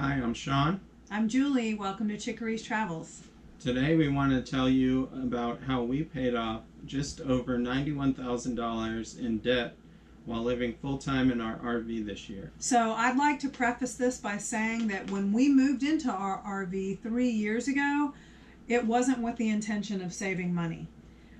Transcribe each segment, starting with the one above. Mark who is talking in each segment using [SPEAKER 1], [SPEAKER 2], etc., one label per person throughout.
[SPEAKER 1] Hi, I'm Sean.
[SPEAKER 2] I'm Julie. Welcome to Chickery's Travels.
[SPEAKER 1] Today we want to tell you about how we paid off just over $91,000 in debt while living full time in our RV this year.
[SPEAKER 2] So, I'd like to preface this by saying that when we moved into our RV three years ago, it wasn't with the intention of saving money.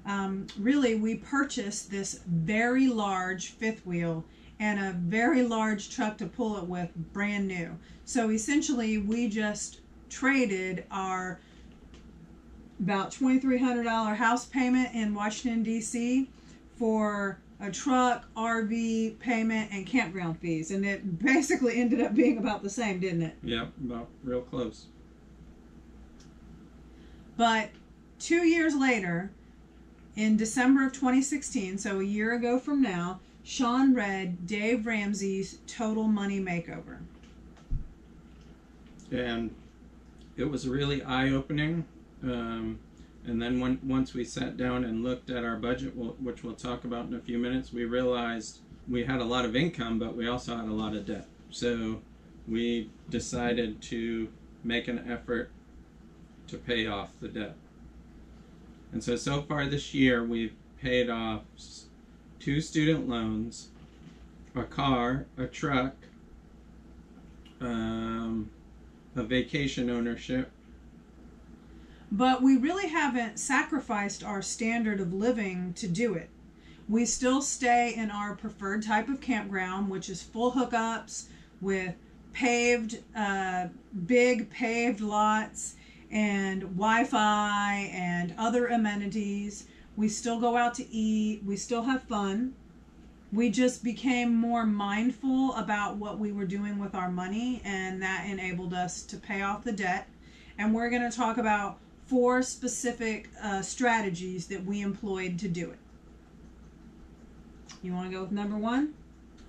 [SPEAKER 2] Um, really, we purchased this very large fifth wheel and a very large truck to pull it with, brand new. So, essentially, we just traded our about $2,300 house payment in Washington, D.C. for a truck, RV payment, and campground fees. And it basically ended up being about the same, didn't it?
[SPEAKER 1] Yep, about real close.
[SPEAKER 2] But two years later, in December of 2016, so a year ago from now, Sean read Dave Ramsey's Total Money Makeover.
[SPEAKER 1] And it was really eye opening. Um, and then when, once we sat down and looked at our budget, which we'll talk about in a few minutes, we realized we had a lot of income, but we also had a lot of debt. So we decided to make an effort to pay off the debt. And so, so far this year, we've paid off two student loans, a car, a truck, um, a vacation ownership,
[SPEAKER 2] but we really haven't sacrificed our standard of living to do it. We still stay in our preferred type of campground, which is full hookups with paved, uh, big paved lots and Wi Fi and other amenities. We still go out to eat, we still have fun. We just became more mindful about what we were doing with our money, and that enabled us to pay off the debt. And we're going to talk about four specific uh, strategies that we employed to do it. You want to go with number one?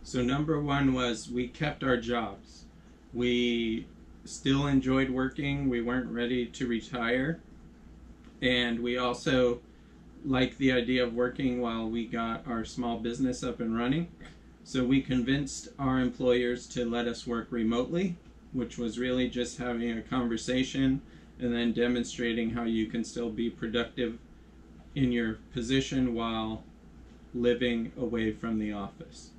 [SPEAKER 1] So, number one was we kept our jobs. We still enjoyed working, we weren't ready to retire, and we also liked the idea of working while we got our small business up and running. So, we convinced our employers to let us work remotely, which was really just having a conversation and then demonstrating how you can still be productive in your position while living away from the office.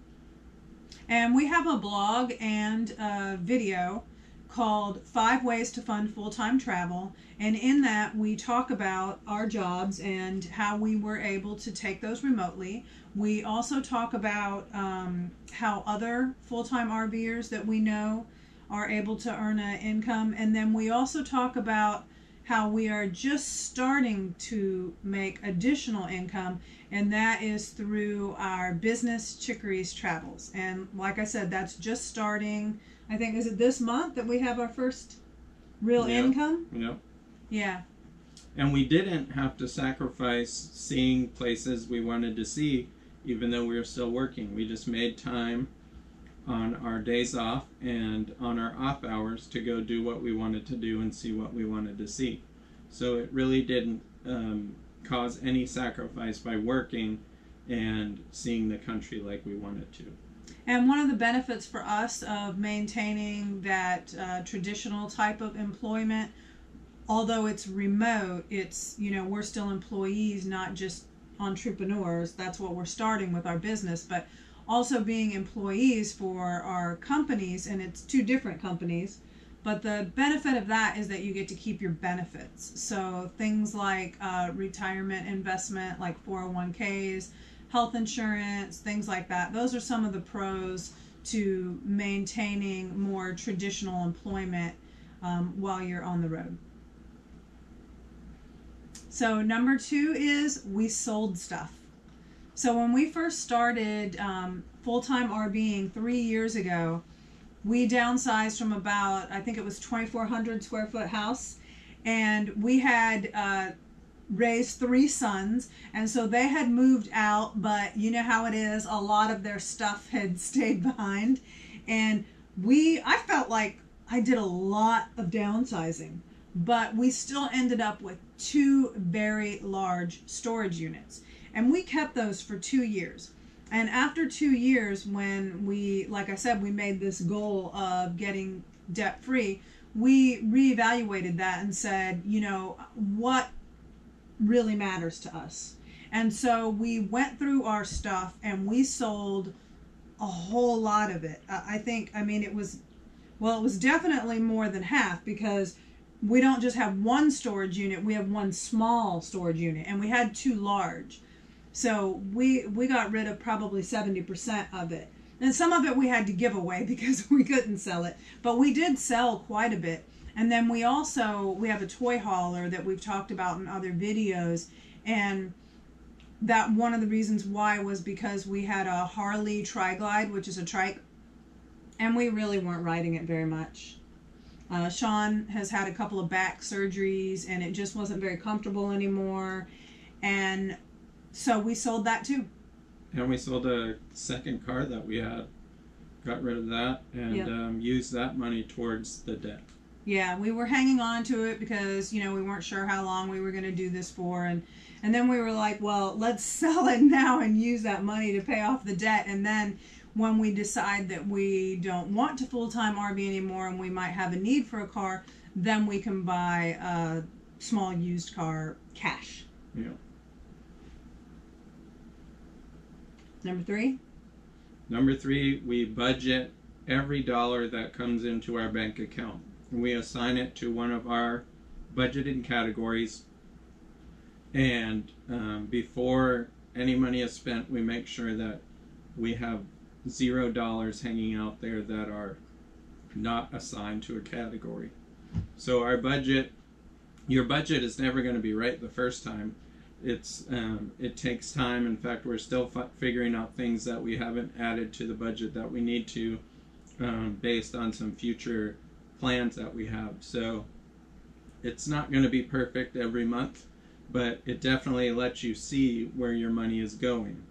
[SPEAKER 2] And we have a blog and a video called Five Ways to Fund Full Time Travel. And in that, we talk about our jobs and how we were able to take those remotely. We also talk about um, how other full time RVers that we know are able to earn an income. And then we also talk about how we are just starting to make additional income, and that is through our business Chickery's Travels. And like I said, that's just starting. I think is it this month that we have our first real
[SPEAKER 1] yep.
[SPEAKER 2] income?
[SPEAKER 1] Yep.
[SPEAKER 2] Yeah.
[SPEAKER 1] And we didn't have to sacrifice seeing places we wanted to see, even though we were still working. We just made time on our days off and on our off hours to go do what we wanted to do and see what we wanted to see. So it really didn't um, cause any sacrifice by working and seeing the country like we wanted to.
[SPEAKER 2] And one of the benefits for us of maintaining that uh, traditional type of employment, although it's remote, it's, you know, we're still employees, not just entrepreneurs. That's what we're starting with our business. But also being employees for our companies, and it's two different companies. But the benefit of that is that you get to keep your benefits. So things like uh, retirement investment, like 401ks, health insurance, things like that. Those are some of the pros to maintaining more traditional employment um, while you're on the road. So, number two is we sold stuff. So when we first started um, full time RVing three years ago, we downsized from about I think it was 2,400 square foot house, and we had uh, raised three sons, and so they had moved out. But you know how it is; a lot of their stuff had stayed behind, and we I felt like I did a lot of downsizing, but we still ended up with two very large storage units and we kept those for two years. And after two years, when we, like I said, we made this goal of getting debt free, we reevaluated that and said, you know, what really matters to us. And so we went through our stuff and we sold a whole lot of it. I think, I mean, it was, well, it was definitely more than half because we don't just have one storage unit, we have one small storage unit and we had two large. So we we got rid of probably 70% of it. And some of it we had to give away because we couldn't sell it, but we did sell quite a bit. And then we also we have a toy hauler that we've talked about in other videos and that one of the reasons why was because we had a Harley Tri-Glide, which is a trike, and we really weren't riding it very much. Uh, Sean has had a couple of back surgeries, and it just wasn't very comfortable anymore, and so we sold that too.
[SPEAKER 1] And we sold a second car that we had, got rid of that, and
[SPEAKER 2] Yep.
[SPEAKER 1] um, used that money towards the debt.
[SPEAKER 2] Yeah, we were hanging on to it because you know we weren't sure how long we were going to do this for, and and then we were like, well, let's sell it now and use that money to pay off the debt, and then when we decide that we don't want to full time RV anymore and we might have a need for a car, then we can buy a small used car cash.
[SPEAKER 1] Yeah.
[SPEAKER 2] Number three.
[SPEAKER 1] Number three, we budget every dollar that comes into our bank account. We assign it to one of our budgeted categories. And um, before any money is spent, we make sure that we have zero dollars hanging out there that are not assigned to a category. So our budget, your budget is never going to be right the first time. It's um, it takes time. In fact, we're still fi- figuring out things that we haven't added to the budget that we need to, um, based on some future plans that we have. So it's not going to be perfect every month, but it definitely lets you see where your money is going,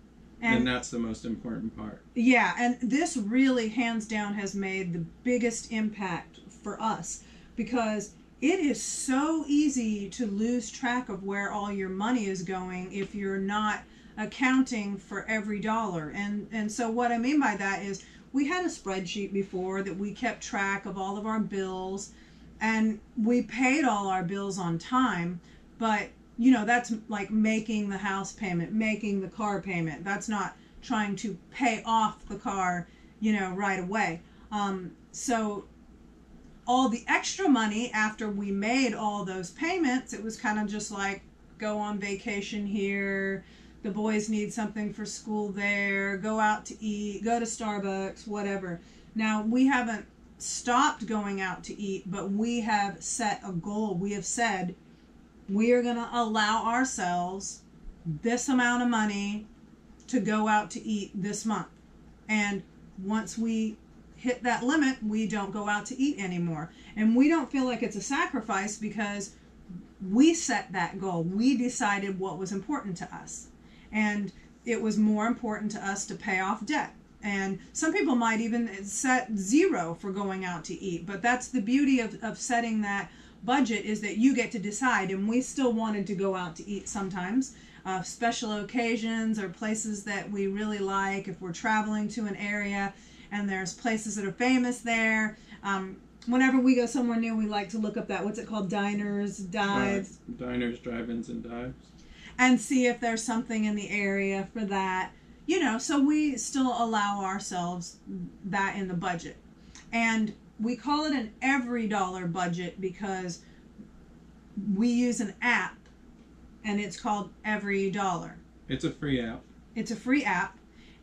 [SPEAKER 1] and,
[SPEAKER 2] And
[SPEAKER 1] that's the most important part.
[SPEAKER 2] Yeah, and this really, hands down, has made the biggest impact for us because it is so easy to lose track of where all your money is going if you're not accounting for every dollar. And and so what I mean by that is we had a spreadsheet before that we kept track of all of our bills and we paid all our bills on time, but you know, that's like making the house payment, making the car payment. That's not trying to pay off the car, you know, right away. Um, so all the extra money after we made all those payments, it was kind of just like go on vacation here. The boys need something for school there. Go out to eat. Go to Starbucks. Whatever. Now we haven't stopped going out to eat, but we have set a goal. We have said we are going to allow ourselves this amount of money to go out to eat this month. And once we hit that limit, we don't go out to eat anymore. And we don't feel like it's a sacrifice because we set that goal. We decided what was important to us. And it was more important to us to pay off debt. And some people might even set zero for going out to eat. But that's the beauty of, of setting that budget is that you get to decide. And we still wanted to go out to eat sometimes. Uh, special occasions or places that we really like if we're traveling to an area and there's places that are famous there. Um, whenever we go somewhere new, we like to look up that what's it called, diners, dives,
[SPEAKER 1] Uh, diners, drive-ins, and dives.
[SPEAKER 2] And see if there's something in the area for that. You know, so we still allow ourselves that in the budget, and we call it an every dollar budget because we use an app, and it's called Every Dollar.
[SPEAKER 1] It's a free app.
[SPEAKER 2] It's a free app,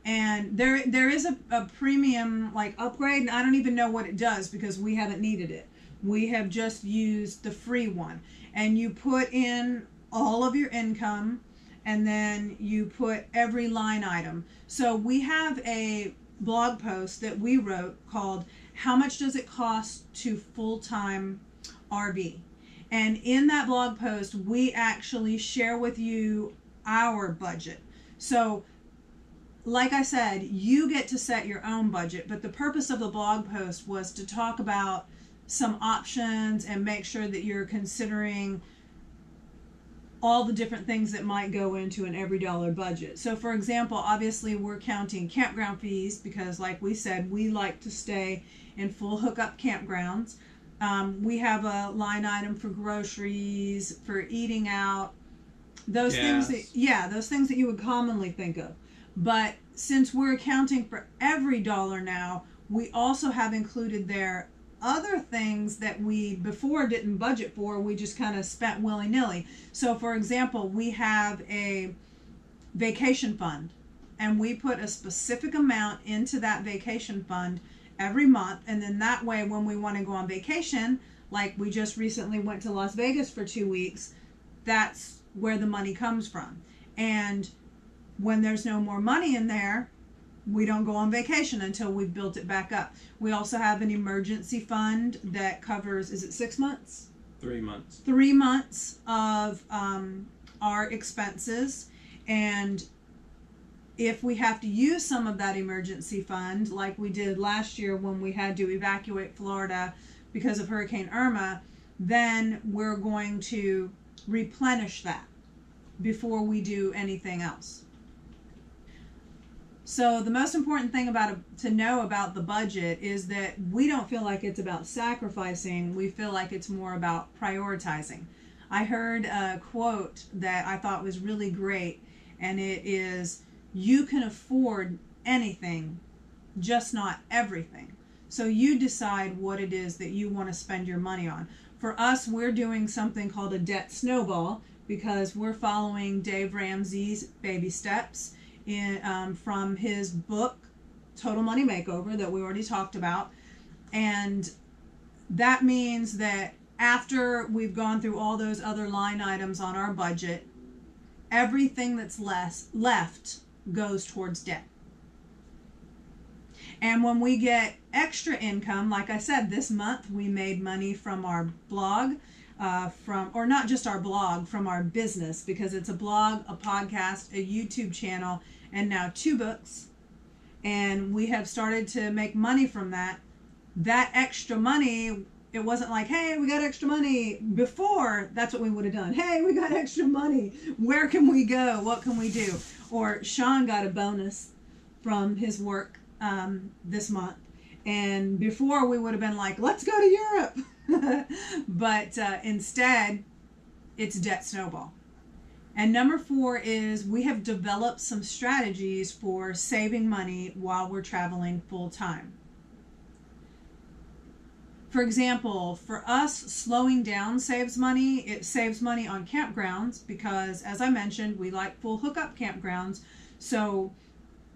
[SPEAKER 2] and there there is a, a premium like upgrade, and I don't even know what it does because we haven't needed it. We have just used the free one, and you put in all of your income, and then you put every line item. So we have a blog post that we wrote called "How much does it cost to full time RV?" And in that blog post, we actually share with you our budget. So, like I said, you get to set your own budget, but the purpose of the blog post was to talk about some options and make sure that you're considering all the different things that might go into an every dollar budget. So, for example, obviously we're counting campground fees because, like we said, we like to stay in full hookup campgrounds. Um, we have a line item for groceries, for eating out, those things that, yeah, those things that you would commonly think of. But since we're accounting for every dollar now, we also have included there other things that we before didn't budget for, we just kind of spent willy nilly. So, for example, we have a vacation fund, and we put a specific amount into that vacation fund every month, and then that way, when we want to go on vacation, like we just recently went to Las Vegas for two weeks, that's where the money comes from. And when there's no more money in there, we don't go on vacation until we've built it back up. We also have an emergency fund that covers, is it six months?
[SPEAKER 1] Three months.
[SPEAKER 2] Three months of um, our expenses. And if we have to use some of that emergency fund, like we did last year when we had to evacuate Florida because of Hurricane Irma, then we're going to replenish that before we do anything else. So the most important thing about to know about the budget is that we don't feel like it's about sacrificing. We feel like it's more about prioritizing. I heard a quote that I thought was really great, and it is, "You can afford anything, just not everything." So you decide what it is that you want to spend your money on. For us, we're doing something called a debt snowball because we're following Dave Ramsey's baby steps in um, from his book Total Money Makeover that we already talked about, and that means that after we've gone through all those other line items on our budget, everything that's less left goes towards debt. And when we get extra income, like I said, this month we made money from our blog, uh, from or not just our blog, from our business because it's a blog, a podcast, a YouTube channel, and now two books. And we have started to make money from that. That extra money, it wasn't like, hey, we got extra money. Before, that's what we would have done. Hey, we got extra money. Where can we go? What can we do? Or Sean got a bonus from his work um, this month. And before we would have been like, let's go to Europe. but uh, instead, it's debt snowball. And number four is we have developed some strategies for saving money while we're traveling full time. For example, for us, slowing down saves money. It saves money on campgrounds because, as I mentioned, we like full hookup campgrounds. So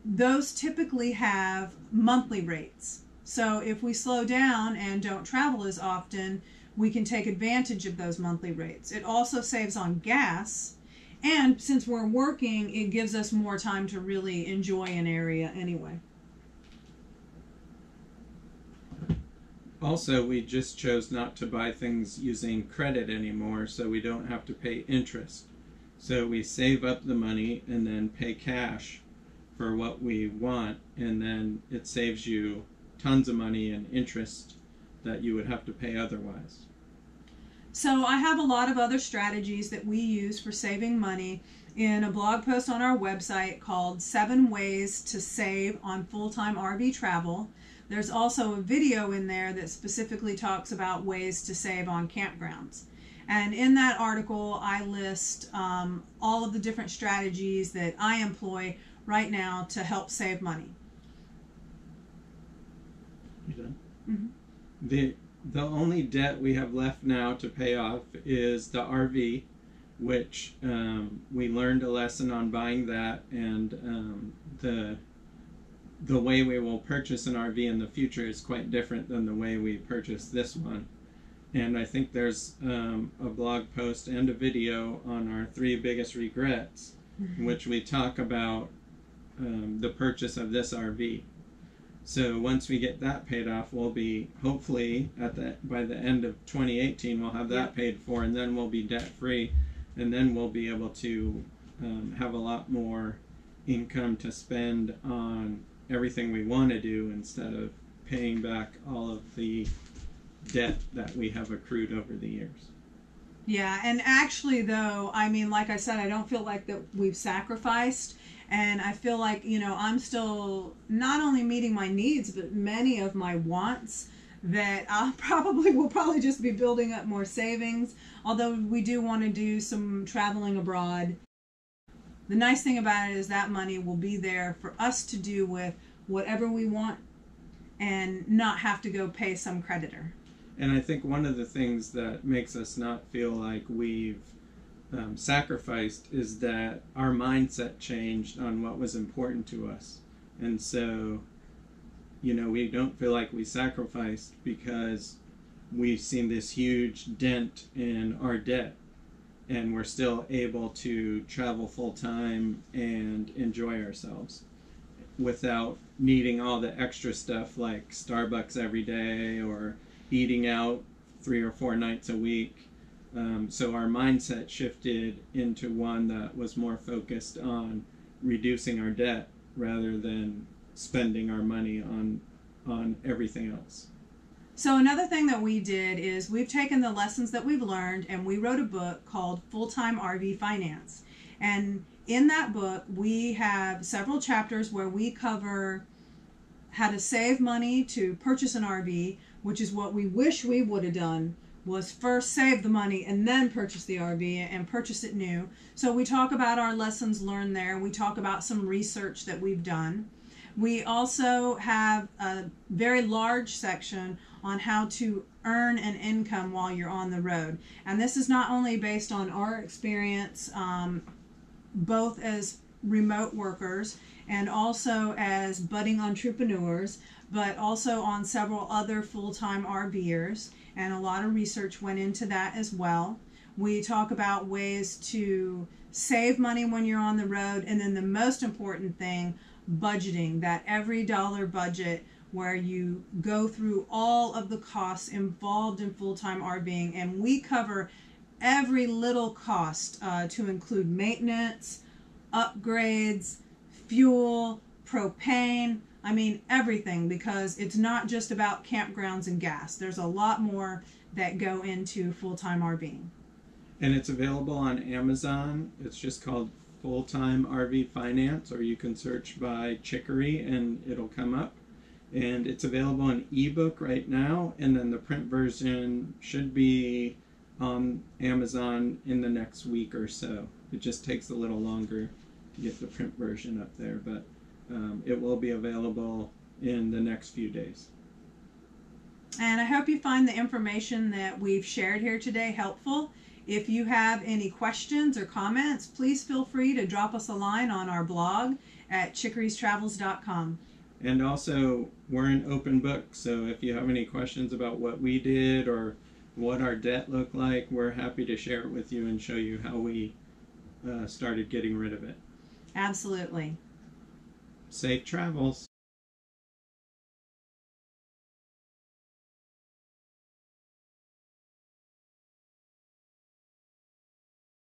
[SPEAKER 2] those typically have monthly rates. So if we slow down and don't travel as often, we can take advantage of those monthly rates. It also saves on gas. And since we're working, it gives us more time to really enjoy an area anyway.
[SPEAKER 1] Also, we just chose not to buy things using credit anymore, so we don't have to pay interest. So we save up the money and then pay cash for what we want, and then it saves you tons of money in interest that you would have to pay otherwise.
[SPEAKER 2] So I have a lot of other strategies that we use for saving money in a blog post on our website called Seven Ways to Save on Full Time RV Travel. There's also a video in there that specifically talks about ways to save on campgrounds. And in that article, I list um, all of the different strategies that I employ right now to help save money.
[SPEAKER 1] You done?
[SPEAKER 2] Mhm.
[SPEAKER 1] The the only debt we have left now to pay off is the RV, which um, we learned a lesson on buying that, and um, the the way we will purchase an RV in the future is quite different than the way we purchased this one. And I think there's um, a blog post and a video on our three biggest regrets, in which we talk about um, the purchase of this RV. So once we get that paid off, we'll be hopefully at the by the end of 2018 we'll have that
[SPEAKER 2] Yep.
[SPEAKER 1] paid for, and then we'll be debt free, and then we'll be able to um, have a lot more income to spend on everything we want to do instead of paying back all of the debt that we have accrued over the years.
[SPEAKER 2] Yeah, and actually, though, I mean, like I said, I don't feel like that we've sacrificed. And I feel like, you know, I'm still not only meeting my needs, but many of my wants that I probably will probably just be building up more savings. Although we do want to do some traveling abroad. The nice thing about it is that money will be there for us to do with whatever we want and not have to go pay some creditor.
[SPEAKER 1] And I think one of the things that makes us not feel like we've um, sacrificed is that our mindset changed on what was important to us. And so, you know, we don't feel like we sacrificed because we've seen this huge dent in our debt and we're still able to travel full time and enjoy ourselves without needing all the extra stuff like Starbucks every day or eating out three or four nights a week. Um, so our mindset shifted into one that was more focused on reducing our debt rather than spending our money on on everything else.
[SPEAKER 2] So another thing that we did is we've taken the lessons that we've learned and we wrote a book called Full-Time RV Finance. And in that book, we have several chapters where we cover how to save money to purchase an RV, which is what we wish we would have done was first save the money and then purchase the RV and purchase it new. So we talk about our lessons learned there. We talk about some research that we've done. We also have a very large section on how to earn an income while you're on the road. And this is not only based on our experience, um, both as remote workers and also as budding entrepreneurs, but also on several other full time RVers. And a lot of research went into that as well. We talk about ways to save money when you're on the road. And then the most important thing, budgeting that every dollar budget where you go through all of the costs involved in full time RVing. And we cover every little cost uh, to include maintenance, upgrades, fuel, propane. I mean, everything because it's not just about campgrounds and gas. There's a lot more that go into full time RVing.
[SPEAKER 1] And it's available on Amazon. It's just called Full Time RV Finance, or you can search by Chickery and it'll come up. And it's available in ebook right now, and then the print version should be on Amazon in the next week or so. It just takes a little longer to get the print version up there, but um, it will be available in the next few days.
[SPEAKER 2] And I hope you find the information that we've shared here today helpful. If you have any questions or comments, please feel free to drop us a line on our blog at chickerystravels.com.
[SPEAKER 1] And also, we're an open book, so if you have any questions about what we did or what our debt looked like, we're happy to share it with you and show you how we uh, started getting rid of it.
[SPEAKER 2] Absolutely.
[SPEAKER 1] Safe travels.